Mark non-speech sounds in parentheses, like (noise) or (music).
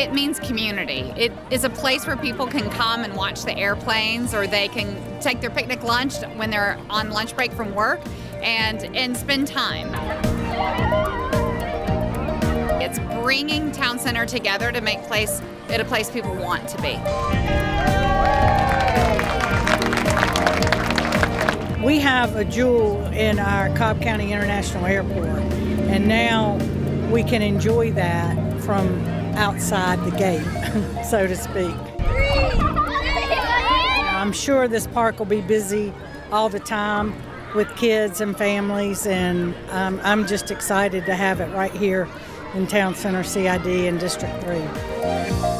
It means community. It is a place where people can come and watch the airplanes or they can take their picnic lunch when they're on lunch break from work and, and spend time. It's bringing Town Center together to make place it a place people want to be. We have a jewel in our Cobb County International Airport, and now we can enjoy that from outside the gate, (laughs) so to speak. I'm sure this park will be busy all the time with kids and families, and um, I'm just excited to have it right here in Town Center CID in District 3.